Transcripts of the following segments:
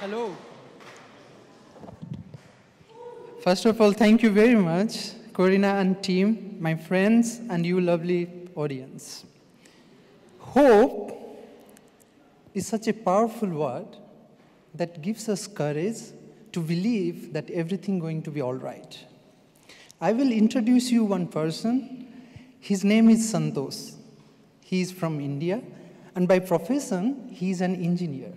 Hello. First of all, thank you very much, Corina and team, my friends, and you lovely audience. Hope is such a powerful word that gives us courage to believe that everything going to be all right. I will introduce you one person. His name is Santosh. He is from India, and by profession, he is an engineer.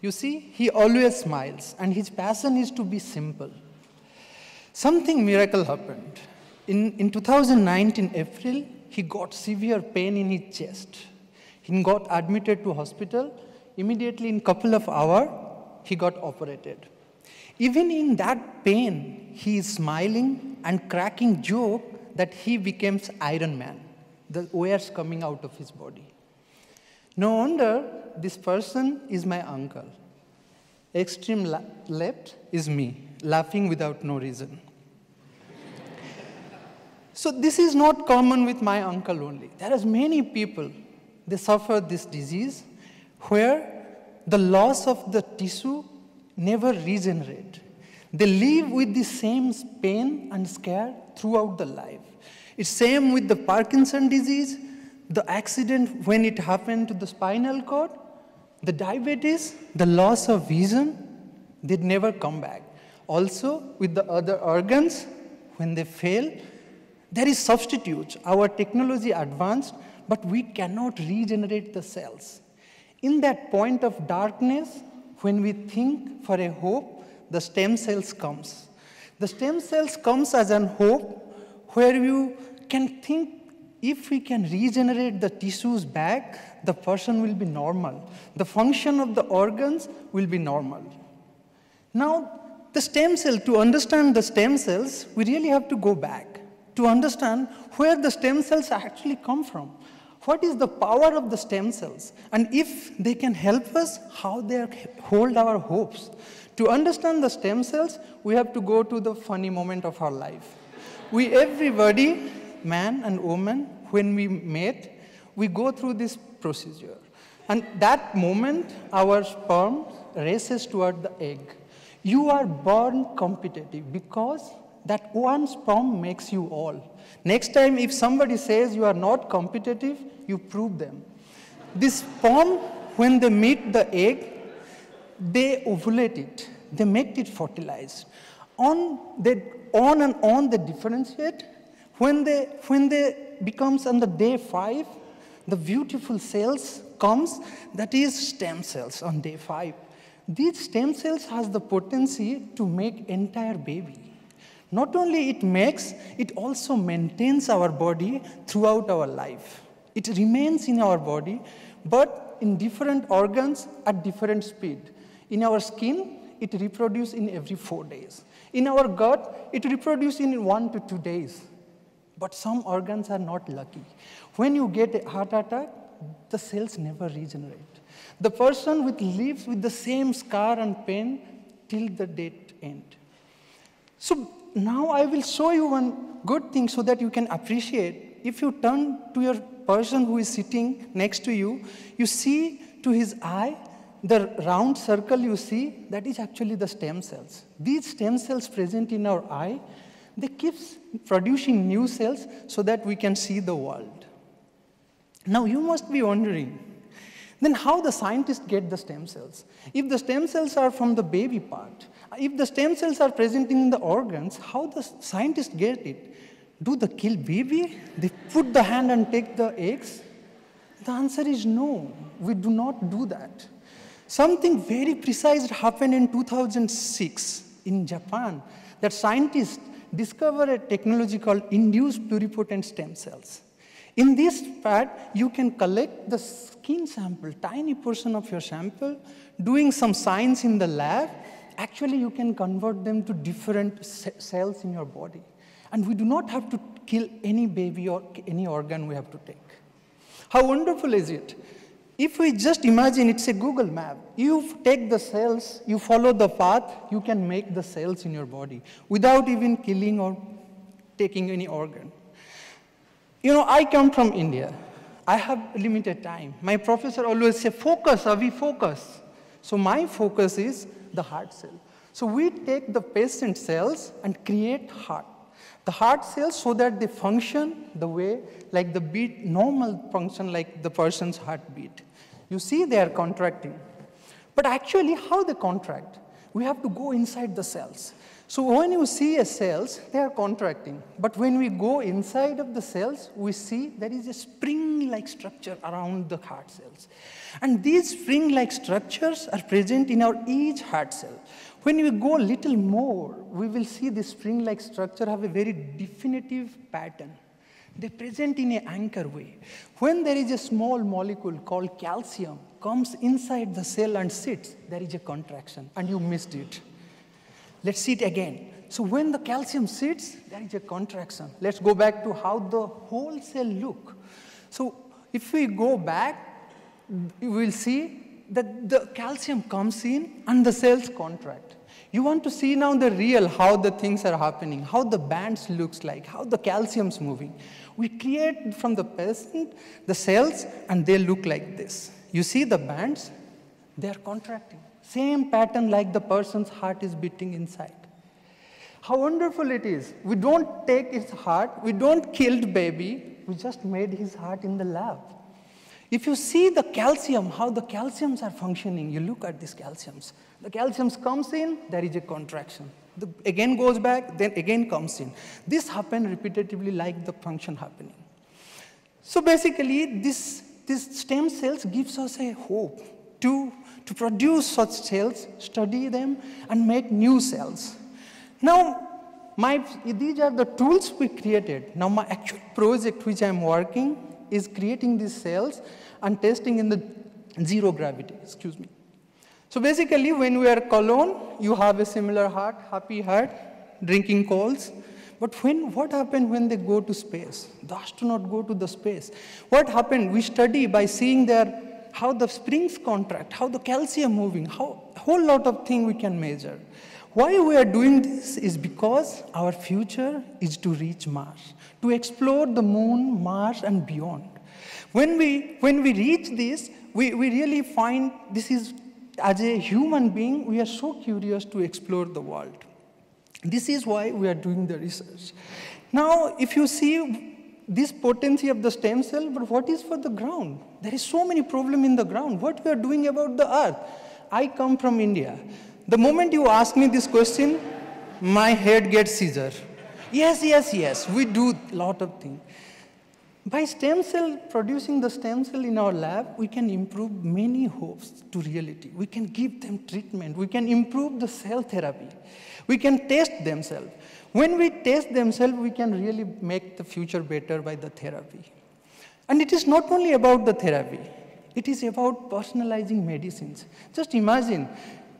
You see, he always smiles, and his passion is to be simple. Something miracle happened. In, in 2019 April, he got severe pain in his chest. He got admitted to hospital. Immediately, in couple of hours, he got operated. Even in that pain, he is smiling and cracking joke that he becomes Iron Man, the wares coming out of his body. No wonder this person is my uncle. Extreme la- left is me, laughing without no reason. So this is not common with my uncle only. There are many people, they suffer this disease where the loss of the tissue never regenerate. They live with the same pain and scare throughout the life. It's same with the Parkinson disease, the accident when it happened to the spinal cord, the diabetes, the loss of vision, they never come back. Also, with the other organs, when they fail, there is substitutes. Our technology advanced, but we cannot regenerate the cells. In that point of darkness, when we think for a hope, the stem cells comes. The stem cells comes as an hope where you can think if we can regenerate the tissues back, the person will be normal. The function of the organs will be normal. Now, the stem cell, to understand the stem cells, we really have to go back to understand where the stem cells actually come from. What is the power of the stem cells? And if they can help us, how they hold our hopes. To understand the stem cells, we have to go to the funny moment of our life. We, everybody, man and woman, when we met, we go through this procedure. And that moment, our sperm races toward the egg. You are born competitive because that one sperm makes you all. Next time, if somebody says you are not competitive, you prove them. This sperm, when they meet the egg, they ovulate it, they make it fertilized. On, they, on and on they differentiate. When they, when they becomes on the day five, the beautiful cells comes, that is stem cells on day five. These stem cells has the potency to make entire baby. Not only it makes, it also maintains our body throughout our life. It remains in our body, but in different organs at different speed. In our skin, it reproduces in every four days. In our gut, it reproduces in one to two days. But some organs are not lucky. When you get a heart attack, the cells never regenerate. The person with lives with the same scar and pain till the date end. So now I will show you one good thing so that you can appreciate. If you turn to your person who is sitting next to you, you see to his eye the round circle you see, that is actually the stem cells. These stem cells present in our eye, they keep producing new cells so that we can see the world. Now you must be wondering, then how the scientists get the stem cells? If the stem cells are from the baby part, if the stem cells are present in the organs, how the scientists get it? Do they kill baby? They put the hand and take the eggs? The answer is no, we do not do that. Something very precise happened in 2006 in Japan that scientists discovered a technology called induced pluripotent stem cells. In this pad, you can collect the skin sample, tiny portion of your sample, doing some science in the lab. Actually, you can convert them to different cells in your body. And we do not have to kill any baby or any organ we have to take. How wonderful is it? If we just imagine it's a Google map, you take the cells, you follow the path, you can make the cells in your body without even killing or taking any organ. You know, I come from India. I have limited time. My professor always say, focus, Avi, focus. So my focus is the heart cell. So we take the patient cells and create heart. The heart cells so that they function the way like the beat, normal function like the person's heartbeat. You see they are contracting. But actually how they contract? We have to go inside the cells. So when you see a cells, they are contracting. But when we go inside of the cells, we see there is a spring-like structure around the heart cells. And these spring-like structures are present in our each heart cell. When we go a little more, we will see this spring-like structure have a very definitive pattern. They present in an anchor way. When there is a small molecule called calcium comes inside the cell and sits, there is a contraction, and you missed it. Let's see it again. So when the calcium sits, there is a contraction. Let's go back to how the whole cell look. So if we go back, you will see that the calcium comes in and the cells contract. You want to see now the real, how the things are happening, how the bands looks like, how the calcium's moving. We create from the patient the cells and they look like this. You see the bands, they are contracting. Same pattern like the person's heart is beating inside. How wonderful it is. We don't take his heart, we don't kill the baby, we just made his heart in the lab. If you see the calcium, how the calciums are functioning, you look at these calciums. The calciums comes in, there is a contraction. The, again goes back, then again comes in. This happens repetitively like the function happening. So basically, this, this stem cells gives us a hope to to produce such cells, study them, and make new cells. Now, my, these are the tools we created. Now, my actual project which I'm working is creating these cells and testing in the zero gravity, excuse me. So basically, when we are colon, you have a similar heart, happy heart, drinking coals. But when, what happened when they go to space? The astronaut go to the space. What happened? We study by seeing their how the springs contract, how the calcium moving, how whole lot of thing we can measure. Why we are doing this is because our future is to reach Mars, to explore the moon, Mars, and beyond. When we, when we reach this, we, we really find this is, as a human being, we are so curious to explore the world. This is why we are doing the research. Now, if you see this potency of the stem cell, but what is for the ground? There is so many problem in the ground. What we are doing about the earth? I come from India. The moment you ask me this question, my head gets seizure. Yes, yes, yes, we do a lot of things. By stem cell, producing the stem cell in our lab, we can improve many hopes to reality. We can give them treatment. We can improve the cell therapy. We can test themselves. When we test themselves, we can really make the future better by the therapy. And it is not only about the therapy, it is about personalizing medicines. Just imagine,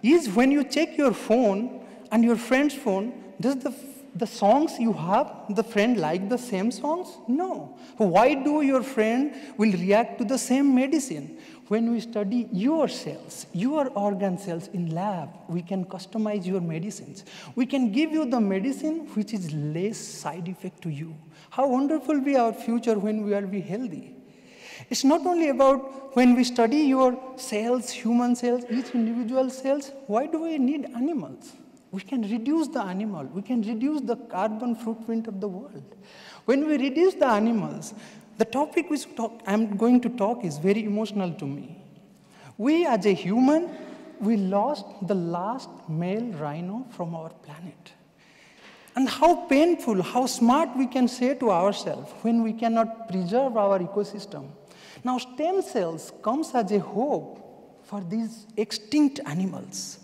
is when you check your phone and your friend's phone, does the, the songs you have, the friend like the same songs? No. Why do your friend will react to the same medicine? When we study your cells, your organ cells in lab, we can customize your medicines. We can give you the medicine which is less side effect to you. How wonderful will be our future when we are be healthy. It's not only about when we study your cells, human cells, each individual cells, why do we need animals? We can reduce the animal, we can reduce the carbon footprint of the world. When we reduce the animals, the topic which talk, I'm going to talk is very emotional to me. We as a human, we lost the last male rhino from our planet. And how painful, how smart we can say to ourselves when we cannot preserve our ecosystem. Now stem cells comes as a hope for these extinct animals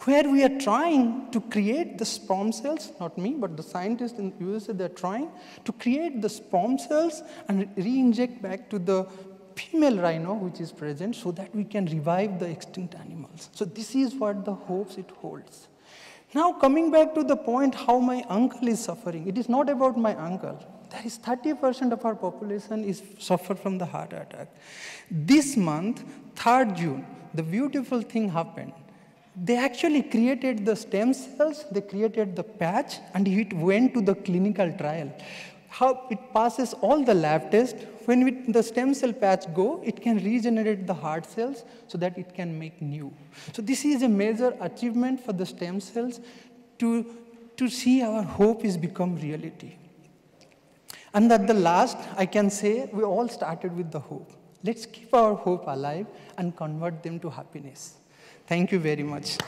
where we are trying to create the sperm cells, not me, but the scientists in the USA, they're trying to create the sperm cells and re-inject back to the female rhino which is present so that we can revive the extinct animals. So this is what the hopes it holds. Now coming back to the point how my uncle is suffering, it is not about my uncle. There is 30% of our population is suffer from the heart attack. This month, 3rd June, the beautiful thing happened they actually created the stem cells, they created the patch, and it went to the clinical trial. how it passes all the lab tests. When we, the stem cell patch go, it can regenerate the heart cells so that it can make new. So this is a major achievement for the stem cells to, to see our hope is become reality. And at the last, I can say we all started with the hope. Let's keep our hope alive and convert them to happiness. Thank you very much.